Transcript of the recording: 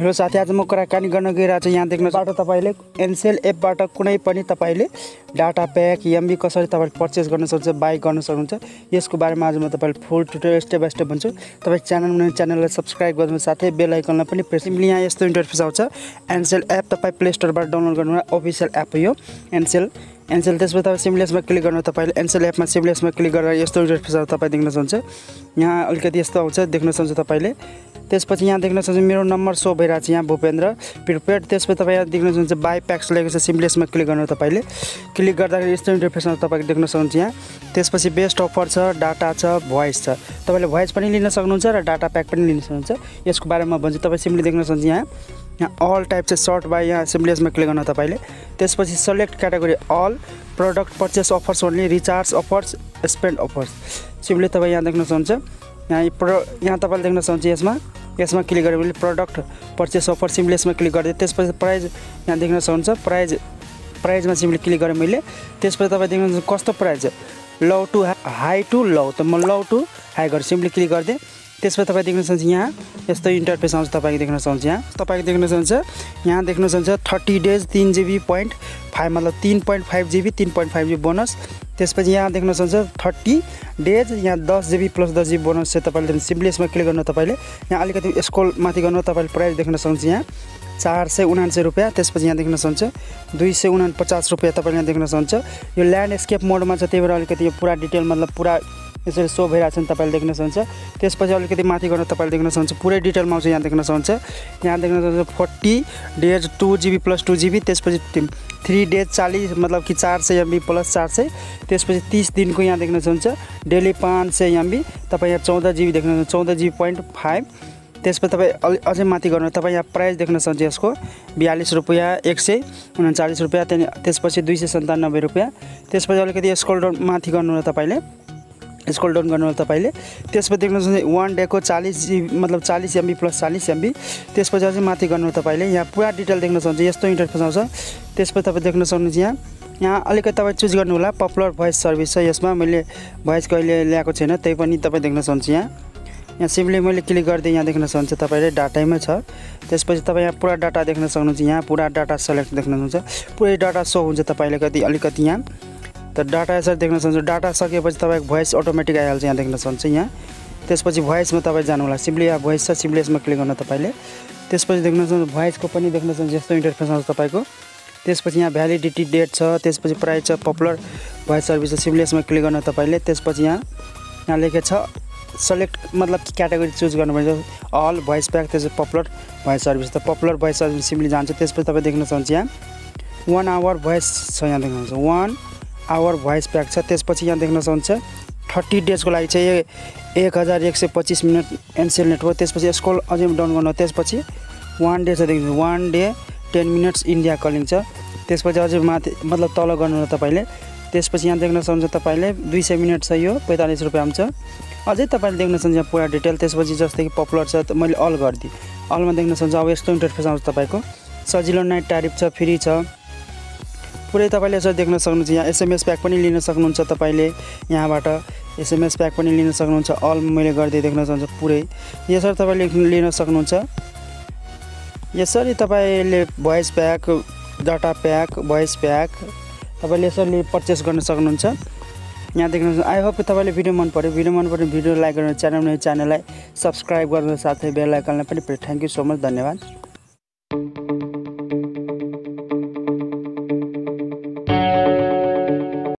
Hello साथी आज म कुराकानी गर्न गइरहेको छु। यहाँ देख्नबाट तपाईँले एनसेल एपबाट कुनै पनि तपाईँले डाटा प्याक एमबी कसरी तपाईँले पर्चेस गर्न सक्नुहुन्छ बाई गर्न सक्नुहुन्छ यसको बारेमा आज म तपाईँले full tutorial step by step भन्छु। तपाईँ च्यानल च्यानललाई सब्सक्राइब गर्नु साथै बेल आइकनलाई पनि प्रेस यहाँ यस्तो इन्टरफेस आउँछ। एनसेल एप तपाईँ प्ले स्टोरबाट डाउनलोड गर्नु अफिसियल एप हो यो। एनसेल एनसेल त्यसपछि तपाईँ सिमलेसमा क्लिक गर्नु तपाईँले एनसेल एपमा सिमलेसमा क्लिक गरेर यस्तो इन्टरफेस तपाईँ देख्न सक्नुहुन्छ यहाँ अलिकति यस्तो आउँछ देख्न सक्नुहुन्छ तपाईँले। त्यसपछि यहाँ देख्न सक्नुहुन्छ मेरो नम्बर सो भइरहेको छ यहाँ भूपेन्द्र। प्रिपेड त्यसपछि तपाईँ यहाँ देख्न सक्नुहुन्छ बाई प्याक्स लेखेको छ सिमलेसमा क्लिक गर्नु तपाईँले। क्लिक गर्दाखेरि यस्तो इन्टरफेसमा तपाईँले देख्न सक्नुहुन्छ यहाँ। त्यसपछि बेस्ट अफर छ डाटा छ भोइस छ। तपाईँले भोइस पनि लिन सक्नुहुन्छ र डाटा प्याक पनि लिन सक्नुहुन्छ। यसको बारेमा भन्छु तपाईँ सिम्पली देख्न सक्नुहुन्छ यहाँ। यहाँ अल टाइप चाहिँ सर्ट बाई यहाँ सिम्लेसमा क्लिक गर्नु तपाईँले। त्यसपछि select category all product purchase offers only recharge offers spend offers simply तपाईँ यहाँ देख्न सक्नुहुन्छ यहाँ प्रो यहाँ तपाईँले देख्न सक्नुहुन्छ यसमा। यसमा क्लिक गऱ्यो भने प्रडक्ट पर्चेस अफर सिम्लेसमा क्लिक गरिदिएँ त्यसपछि प्राइज यहाँ देख्न सक्नुहुन्छ प्राइज प्राइजमा सिम्पली क्लिक गरेँ मैले। त्यसपछि तपाईँ देख्न सक्नुहुन्छ कस्तो price low to high to low त म लो टु हाई गरेँ सिम्पली क्लिक गरिदिएँ। त्यसपछि तपाईँ देख्न सक्नुहुन्छ यहाँ यस्तो इन्टरफेस आउँछ तपाईँको देख्न सक्नुहुन्छ यहाँ। तपाईँको देख्न सक्नुहुन्छ यहाँ देख्न सक्नुहुन्छ थर्टी डेज तिन जिबी पोइन्ट फाइभ मतलब तिन पोइन्ट फाइभ जिबी तिन पोइन्ट फाइभ जिबी बोनस त्यसपछि यहाँ देख्न सक्नुहुन्छ थर्टी डेज यहाँ दस जिबी प्लस दस जिबी बोनस चाहिँ तपाईँले सिम्पलेसमा क्लिक गर्नु तपाईँले। यहाँ अलिकति स्कोल माथि गर्नु तपाईँले प्राइस देख्न सक्नुहुन्छ यहाँ। चार सय उनान्सय रुपियाँ त्यसपछि यहाँ देख्न सक्नुहुन्छ दुई सय उना पचास रुपियाँ तपाईँले यहाँ देख्न सक्नुहुन्छ यो ल्यान्डस्केप मोडमा छ त्यही भएर अलिकति यो पुरा डिटेल मतलब पुरा यसरी सो भइरहेको छ नि तपाईँले देख्न सक्नुहुन्छ। त्यसपछि अलिकति माथि गर्न तपाईँले देख्न सक्नुहुन्छ। पुरै डिटेलमा आउँछ यहाँ देख्न सक्नुहुन्छ। यहाँ देख्न सक्नुहुन्छ forty days two GB plus two GB त्यसपछि थ्री डेज चालिस मतलब कि चार सय एमबी प्लस चार सय। त्यसपछि तिस दिनको यहाँ देख्न सक्नुहुन्छ। डेली पाँच सय एमबी। तपाईँ यहाँ चौध जिबी देख्न सक्नुहुन्छ। चौध जिबी पोइन्ट फाइभ। त्यसपछि तपाईँ अलि अझै माथि गर्नु तपाईँ यहाँ प्राइस देख्न सक्नुहुन्छ यसको। बयालिस रुपियाँ एक सय उन्चालिस रुपियाँ त्यहाँदेखि त्यसपछि दुई सय सन्तानब्बे रुपियाँ। त्यसपछि अलिकति स्कोल माथि गर्नु तपाईँले। स्कोल डाउन गर्नु तपाईँले। त्यसपछि देख्नु सक्नुहुन्छ वान डेको चालिस जिबी मतलब चालिस एमबी प्लस चालिस एमबी त्यसपछि अझै माथि गर्नु तपाईँले यहाँ पुरा डिटेल देख्न सक्नुहुन्छ यस्तो इन्टरफेस आउँछ। त्यसपछि तपाईँ देख्न सक्नुहुन्छ यहाँ। यहाँ अलिकति तपाईँ चुज गर्नु होला पपुलर भोइस सर्भिस छ यसमा। मैले भोइस कहिले ल्याएको छैन त्यही पनि तपाईँ देख्न सक्नुहुन्छ यहाँ। यहाँ सिम्पली मैले क्लिक गरिदिएँ यहाँ देख्न सक्नुहुन्छ तपाईँले डाटामै छ। त्यसपछि तपाईँ यहाँ पुरा डाटा देख्न सक्नुहुन्छ यहाँ पुरा डाटा सेलेक्ट देख्न सक्नुहुन्छ। पुरै डाटा सो हुन्छ तपाईँले कति अलिकति यहाँ। त डाटा यसरी देख्न सक्नुहुन्छ डाटा सकेपछि तपाईँको भोइस अटोमेटिक आइहाल्छ यहाँ देख्न सक्नुहुन्छ यहाँ। त्यसपछि भोइसमा तपाईँ जानु होला सिम्पली यहाँ भोइस छ सिम्पली यसमा क्लिक गर्नु तपाईँले। त्यसपछि देख्न सक्नुहुन्छ भोइसको पनि देख्न सक्नुहुन्छ यस्तो इन्टरफेस आउँछ तपाईँको। त्यसपछि यहाँ भ्यालिडिटी डेट छ त्यसपछि प्राइस छ पपुलर भोइस सर्भिस छ सिम्पली यसमा क्लिक गर्नु तपाईँले। त्यसपछि यहाँ यहाँ लेखेको छ सेलेक्ट मतलब क्याटेगोरी चुज गर्नुपर्छ। अल भोइस प्याक त्यसपछि पपुलर भोइस सर्भिस त पपुलर भोइस सर्भिस सिम्पली जान्छ। त्यसपछि तपाईँ देख्न सक्नुहुन्छ यहाँ। वान आवर भोइस छ यहाँ देख्नुहुन्छ वान आवर भोइस प्याक छ। त्यसपछि यहाँ देख्न सक्नुहुन्छ थर्टी डेजको लागि चाहिँ एक हजार एक सय पच्चिस मिनट एनसेल नेटवर्क। त्यसपछि स्कोल अझै डाउन गर्नु त्यसपछि वान डे छ देख्नु। One day ten minutes India calling छ। त्यसपछि अझै माथि मतलब तल गर्नु तपाईँले। त्यसपछि यहाँ देख्न सक्नुहुन्छ तपाईँले दुई सय मिनट छ यो पैँतालिस रुपियाँ हुन्छ अझै तपाईँले देख्न सक्नुहुन्छ यहाँ पुरा डिटेल। त्यसपछि जस्तै कि पपुलर छ मैले अल गरिदिएँ। अलमा देख्न सक्नुहुन्छ अब यस्तो इन्टरफेस आउँछ तपाईँको। सजिलो नाइट ट्यारिफ छ फ्री छ। पुरै तपाईँले यसरी देख्न सक्नुहुन्छ। यहाँ एसएमएस प्याक पनि लिन सक्नुहुन्छ तपाईँले। यहाँबाट एसएमएस प्याक पनि लिन सक्नुहुन्छ। अल मैले गरिदिएँ देख्न सक्नुहुन्छ पुरै। यसरी तपाईँले लिन सक्नुहुन्छ। यसरी तपाईँले voice pack data pack voice pack तपाईँले यसरी पर्चेस गर्न सक्नुहुन्छ। यहाँ देख्नु आई होप तपाईँले भिडियो मन पऱ्यो भिडियो मन पऱ्यो भिडियो लाइक गर्नु च्यानल च्यानललाई सब्सक्राइब गर्नु साथै बेल आइकनलाई पनि थ्याङ्क यू सो मच धन्यवाद।